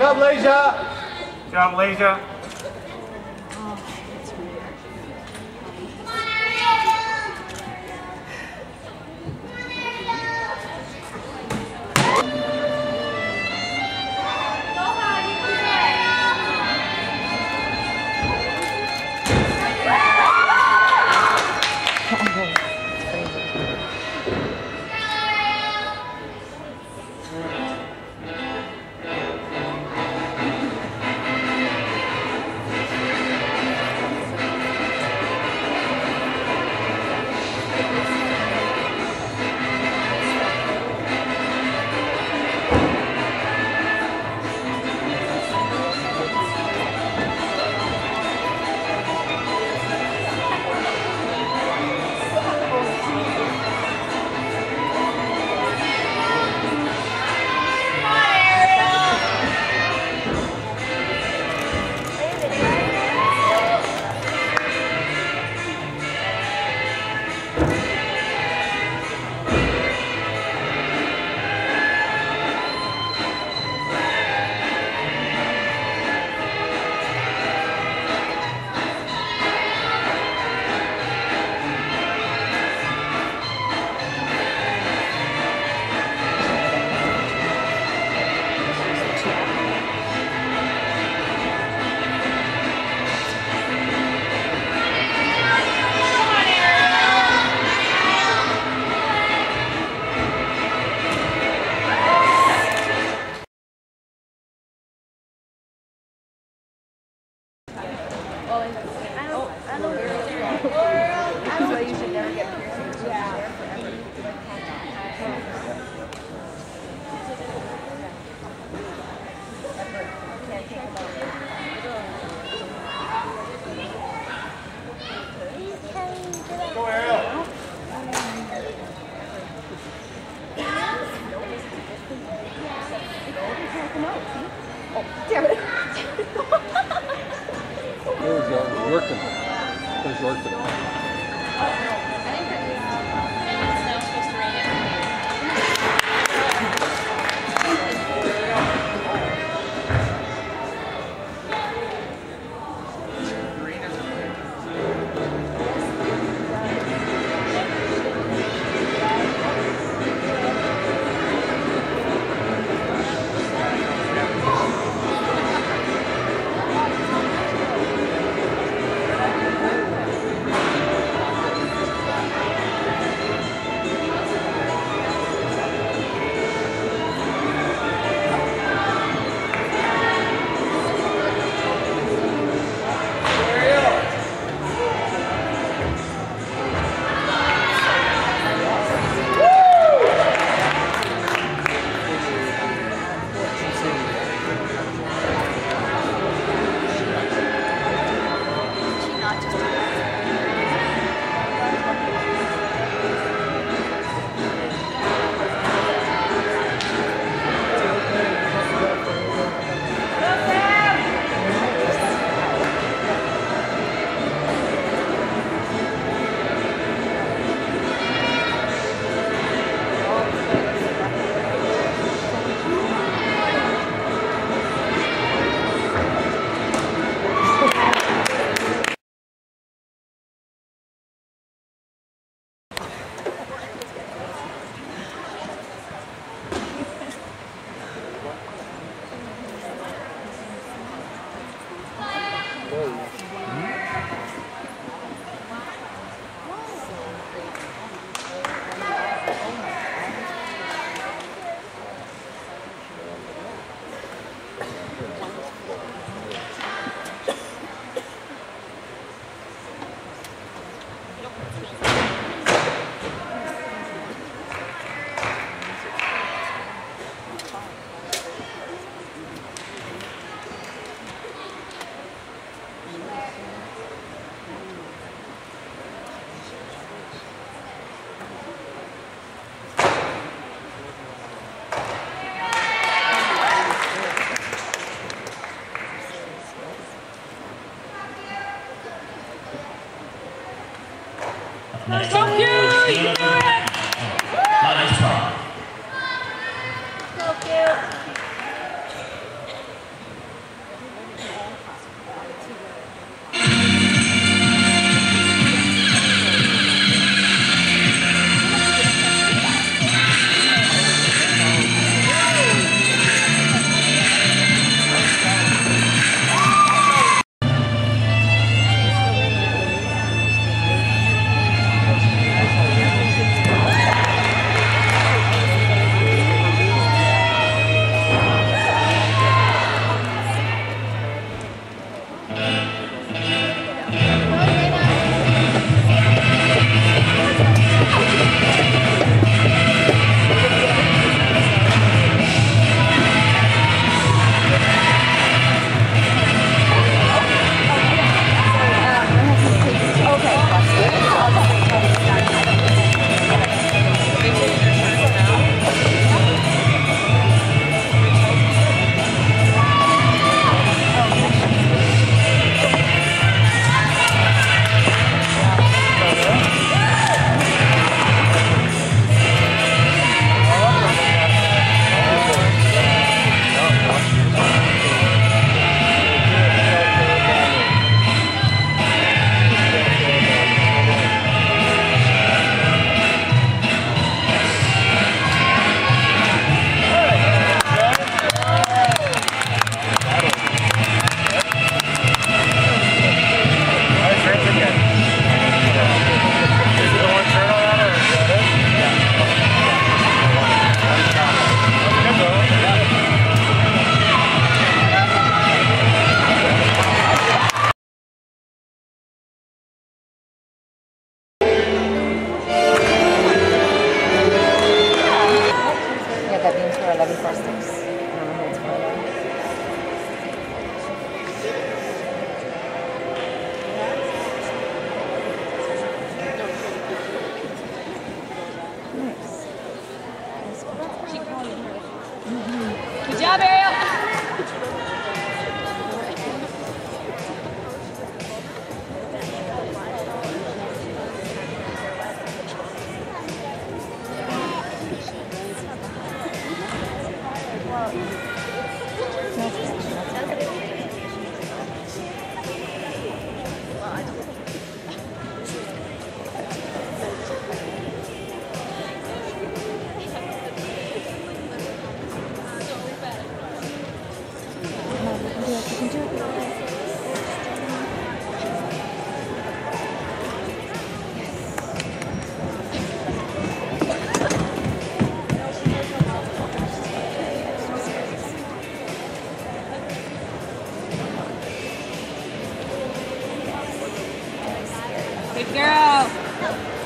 Job, Malaysia. Job, Malaysia. Go you! You it! 我。Good girl.